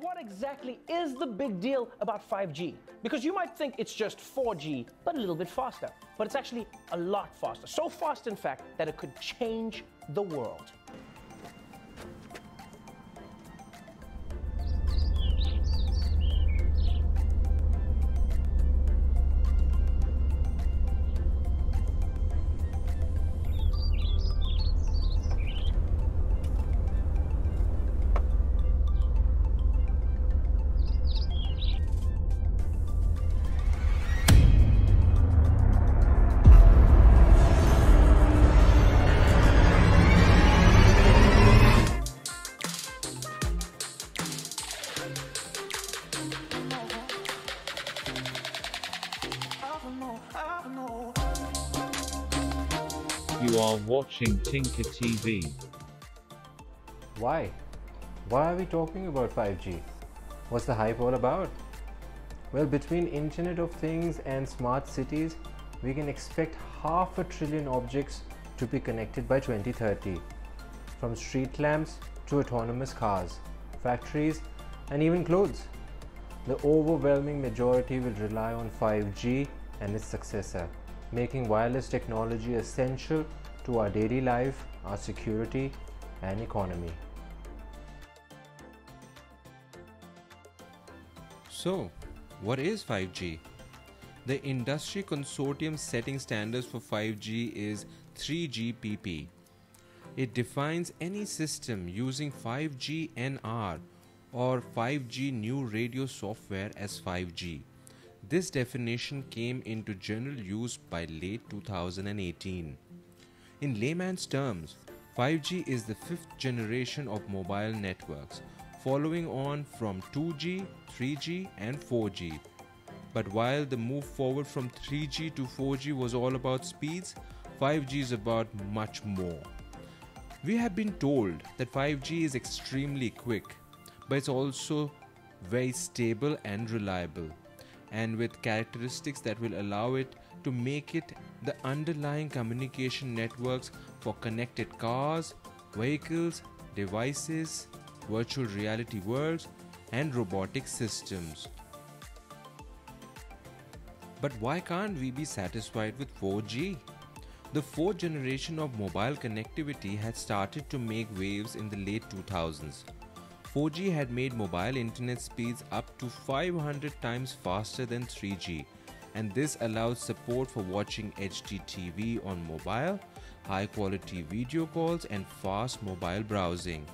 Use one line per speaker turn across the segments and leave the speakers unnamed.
What exactly is the big deal about 5G? Because you might think it's just 4G, but a little bit faster. But it's actually a lot faster. So fast, in fact, that it could change the world.
You are watching Tinker TV.
Why? Why are we talking about 5G? What's the hype all about? Well, between Internet of Things and smart cities, we can expect half a trillion objects to be connected by 2030. From street lamps to autonomous cars, factories, and even clothes. The overwhelming majority will rely on 5G and its successor, making wireless technology essential to our daily life, our security, and economy.
So, what is 5G? The industry consortium setting standards for 5G is 3GPP. It defines any system using 5G NR or 5G new radio software as 5G. This definition came into general use by late 2018. In layman's terms, 5G is the fifth generation of mobile networks, following on from 2G, 3G, and 4G. But while the move forward from 3G to 4G was all about speeds, 5G is about much more. We have been told that 5G is extremely quick, but it's also very stable and reliable, and with characteristics that will allow it to make it the underlying communication networks for connected cars, vehicles, devices, virtual reality worlds, and robotic systems. But why can't we be satisfied with 4G? The fourth generation of mobile connectivity had started to make waves in the late 2000s. 4G had made mobile internet speeds up to 500 times faster than 3G, and this allowed support for watching HD TV on mobile, high quality video calls, and fast mobile browsing.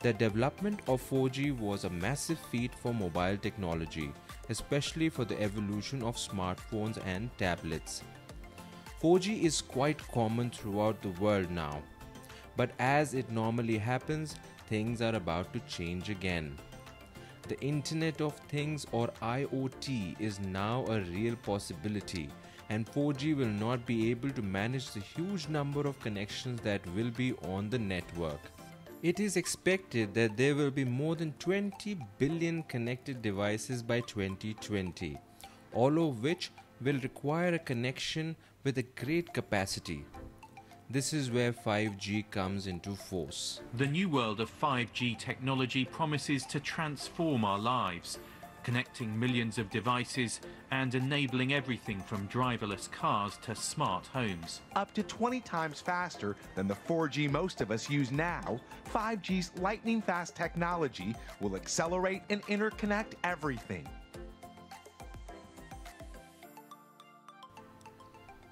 The development of 4G was a massive feat for mobile technology, especially for the evolution of smartphones and tablets. 4G is quite common throughout the world now, but as it normally happens, things are about to change again. The Internet of Things or IoT is now a real possibility, and 4G will not be able to manage the huge number of connections that will be on the network. It is expected that there will be more than 20 billion connected devices by 2020, all of which will require a connection with a great capacity. This is where 5G comes into force.
The new world of 5G technology promises to transform our lives, connecting millions of devices and enabling everything from driverless cars to smart homes.
Up to 20 times faster than the 4G most of us use now, 5G's lightning fast technology will accelerate and interconnect everything.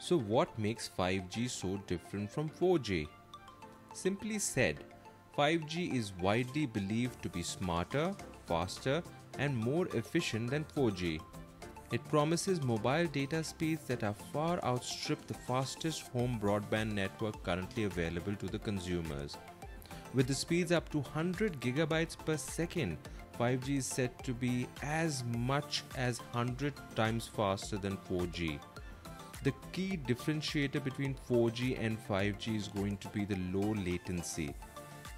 So, what makes 5G so different from 4G? Simply said, 5G is widely believed to be smarter, faster, and more efficient than 4G. It promises mobile data speeds that are far outstrip the fastest home broadband network currently available to the consumers. With the speeds up to 100 gigabytes per second, 5G is said to be as much as 100 times faster than 4G. The key differentiator between 4G and 5G is going to be the low latency.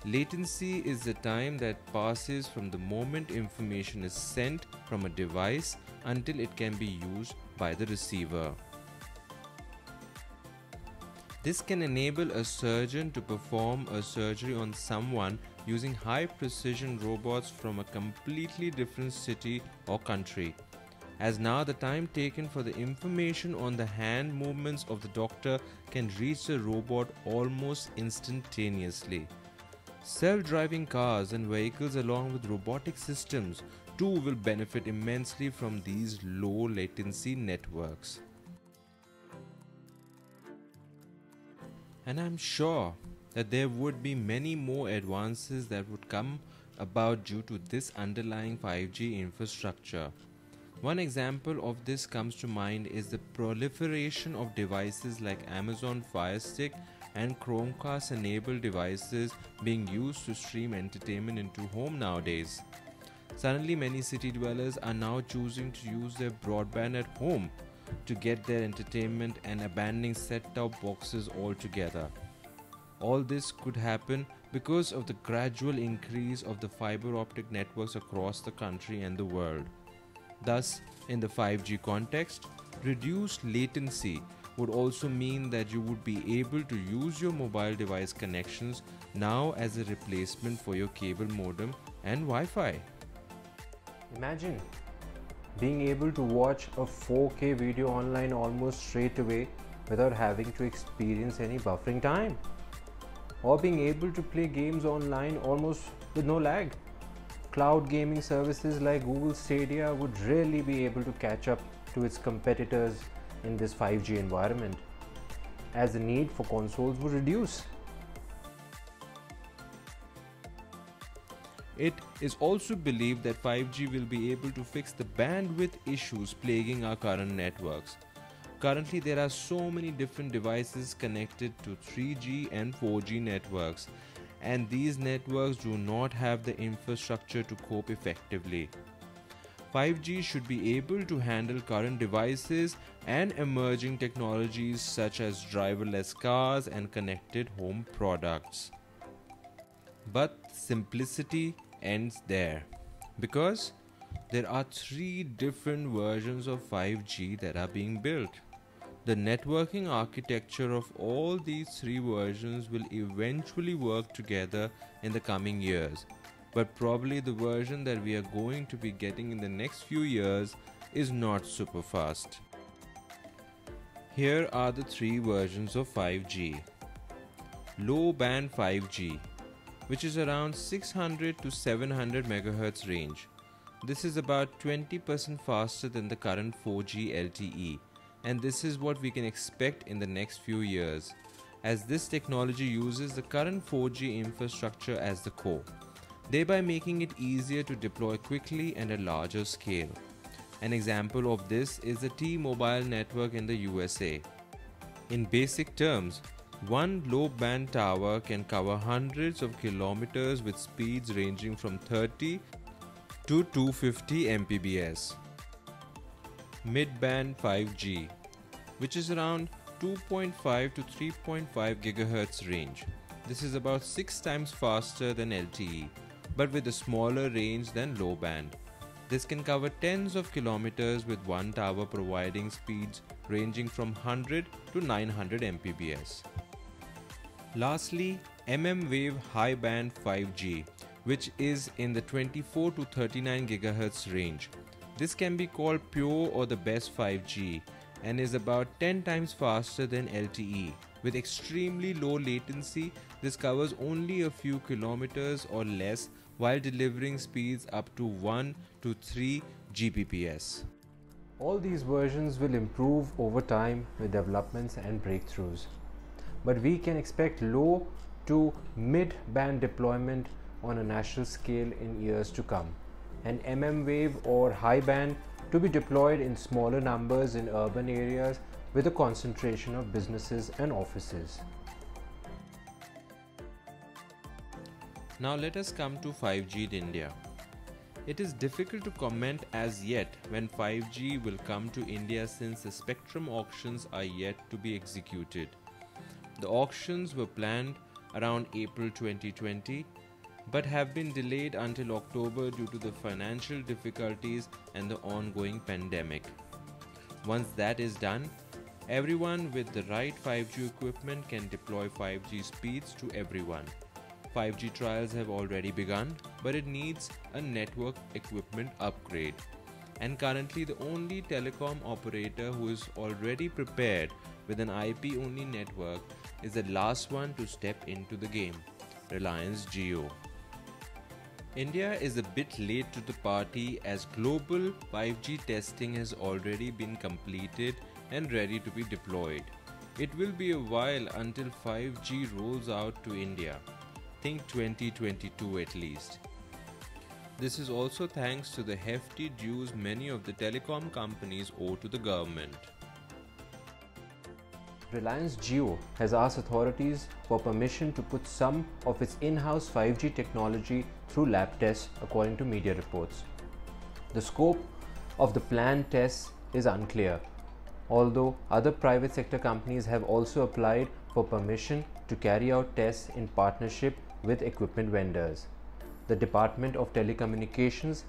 Latency is the time that passes from the moment information is sent from a device until it can be used by the receiver. This can enable a surgeon to perform a surgery on someone using high precision robots from a completely different city or country. As now the time taken for the information on the hand movements of the doctor can reach the robot almost instantaneously. Self driving cars and vehicles, along with robotic systems, too will benefit immensely from these low latency networks. And I'm sure that there would be many more advances that would come about due to this underlying 5G infrastructure. One example of this comes to mind is the proliferation of devices like Amazon Fire Stick and Chromecast enabled devices being used to stream entertainment into home nowadays. Suddenly, many city dwellers are now choosing to use their broadband at home to get their entertainment and abandoning set top boxes altogether. All this could happen because of the gradual increase of the fiber optic networks across the country and the world. Thus, in the 5G context, reduced latency would also mean that you would be able to use your mobile device connections now as a replacement for your cable modem and Wi Fi.
Imagine being able to watch a 4K video online almost straight away without having to experience any buffering time, or being able to play games online almost with no lag. Cloud gaming services like Google Stadia would really be able to catch up to its competitors in this 5G environment, as the need for consoles would reduce.
It is also believed that 5G will be able to fix the bandwidth issues plaguing our current networks. Currently, there are so many different devices connected to 3G and 4G networks, and these networks do not have the infrastructure to cope effectively. 5G should be able to handle current devices and emerging technologies such as driverless cars and connected home products. But simplicity ends there because there are three different versions of 5G that are being built. The networking architecture of all these three versions will eventually work together in the coming years, but probably the version that we are going to be getting in the next few years is not super fast. Here are the three versions of 5G low band 5G which is around 600 to 700 MHz range. This is about 20% faster than the current 4G LTE, and this is what we can expect in the next few years, as this technology uses the current 4G infrastructure as the core, thereby making it easier to deploy quickly and at larger scale. An example of this is the T Mobile network in the USA. In basic terms, one low band tower can cover hundreds of kilometers with speeds ranging from 30 to 250 Mbps. Mid band 5G, which is around 2.5 to 3.5 GHz range. This is about 6 times faster than LTE, but with a smaller range than low band. This can cover tens of kilometers with one tower providing speeds ranging from 100 to 900 Mbps. Lastly, mmWave high band 5G, which is in the 24 to 39 GHz range. This can be called pure or the best 5G and is about 10 times faster than LTE. With extremely low latency, this covers only a few kilometers or less while delivering speeds up to 1 to 3 Gbps.
All these versions will improve over time with developments and breakthroughs but we can expect low to mid band deployment on a national scale in years to come and mm wave or high band to be deployed in smaller numbers in urban areas with a concentration of businesses and offices.
Now let us come to 5G in India. It is difficult to comment as yet when 5G will come to India since the spectrum auctions are yet to be executed. The auctions were planned around April 2020 but have been delayed until October due to the financial difficulties and the ongoing pandemic. Once that is done, Everyone with the right 5G equipment can deploy 5G speeds to everyone. 5G trials have already begun, but it needs a network equipment upgrade. And currently, the only telecom operator who is already prepared with an IP only network is the last one to step into the game Reliance Jio. India is a bit late to the party as global 5G testing has already been completed and ready to be deployed. It will be a while until 5G rolls out to India. Think 2022 at least. This is also thanks to the hefty dues many of the telecom companies owe to the government.
Reliance Jio has asked authorities for permission to put some of its in-house 5G technology through lab tests according to media reports. The scope of the planned tests is unclear, although other private sector companies have also applied for permission to carry out tests in partnership with equipment vendors. The Department of Telecommunications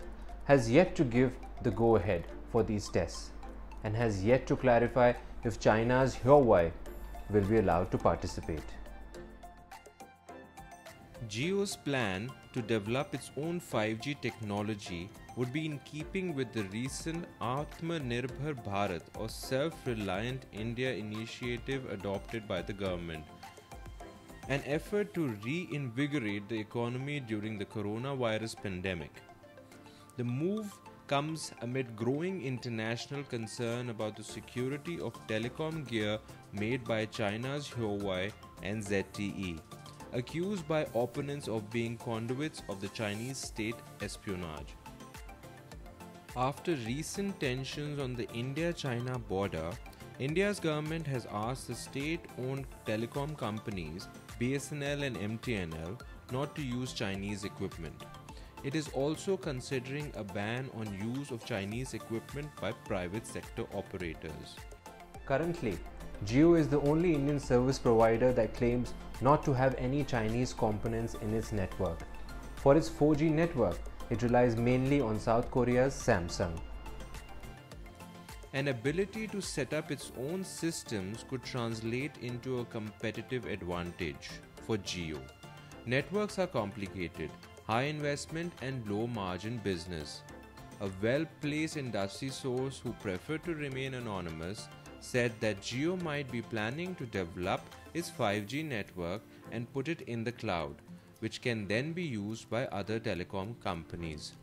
has yet to give the go ahead for these tests and has yet to clarify if China's Huawei will be allowed to participate.
Jio's plan to develop its own 5G technology would be in keeping with the recent Atmanirbhar Bharat or self-reliant India initiative adopted by the government. An effort to reinvigorate the economy during the coronavirus pandemic. The move comes amid growing international concern about the security of telecom gear made by China's Huawei and ZTE, accused by opponents of being conduits of the Chinese state espionage. After recent tensions on the India China border, India's government has asked the state owned telecom companies BSNL and MTNL not to use Chinese equipment. It is also considering a ban on use of Chinese equipment by private sector operators.
Currently, Jio is the only Indian service provider that claims not to have any Chinese components in its network. For its 4G network, it relies mainly on South Korea's Samsung.
An ability to set up its own systems could translate into a competitive advantage for Jio. Networks are complicated, high investment and low margin business. A well placed industry source who preferred to remain anonymous said that Jio might be planning to develop its 5G network and put it in the cloud, which can then be used by other telecom companies.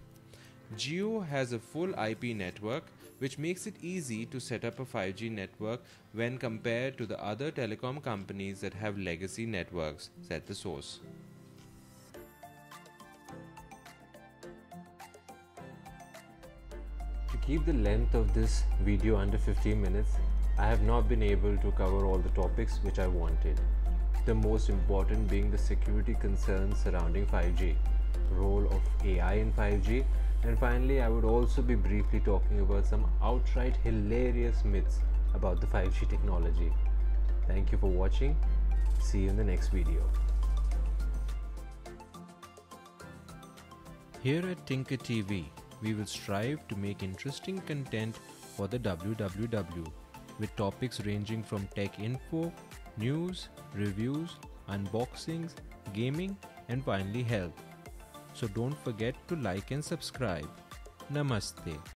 Jio has a full IP network, which makes it easy to set up a 5G network when compared to the other telecom companies that have legacy networks, said the source.
Keep the length of this video under 15 minutes, I have not been able to cover all the topics which I wanted. The most important being the security concerns surrounding 5G, role of AI in 5G, and finally I would also be briefly talking about some outright hilarious myths about the 5G technology. Thank you for watching. See you in the next video.
Here at Tinker TV, we will strive to make interesting content for the WWW with topics ranging from tech info, news, reviews, unboxings, gaming, and finally health. So don't forget to like and subscribe. Namaste.